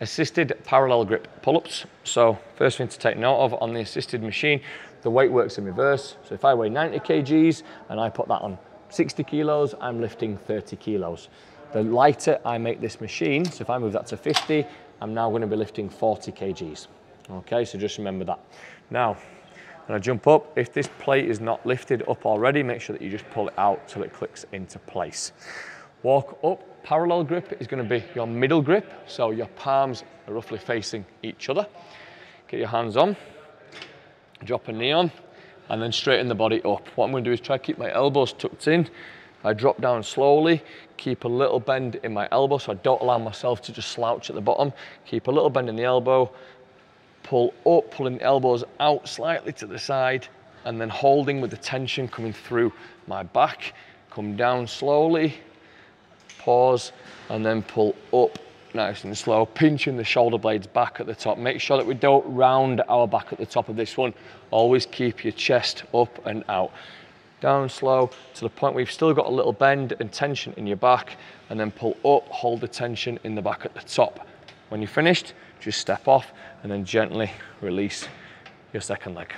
assisted parallel grip pull-ups. So first thing to take note of on the assisted machine, the weight works in reverse. So if I weigh 90 kgs and I put that on 60 kilos, I'm lifting 30 kilos. The lighter I make this machine, so if I move that to 50, I'm now gonna be lifting 40 kgs. Okay, so just remember that. Now, when I jump up, if this plate is not lifted up already, make sure that you just pull it out till it clicks into place. Walk up, parallel grip is gonna be your middle grip, so your palms are roughly facing each other. Get your hands on, drop a knee on, and then straighten the body up. What I'm gonna do is try to keep my elbows tucked in. I drop down slowly, keep a little bend in my elbow so I don't allow myself to just slouch at the bottom. Keep a little bend in the elbow, pull up, pulling the elbows out slightly to the side, and then holding with the tension coming through my back. Come down slowly, pause, and then pull up nice and slow, pinching the shoulder blades back at the top. Make sure that we don't round our back at the top of this one. Always keep your chest up and out. Down slow to the point where you've still got a little bend and tension in your back, and then pull up, hold the tension in the back at the top. When you're finished, just step off and then gently release your second leg.